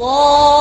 الله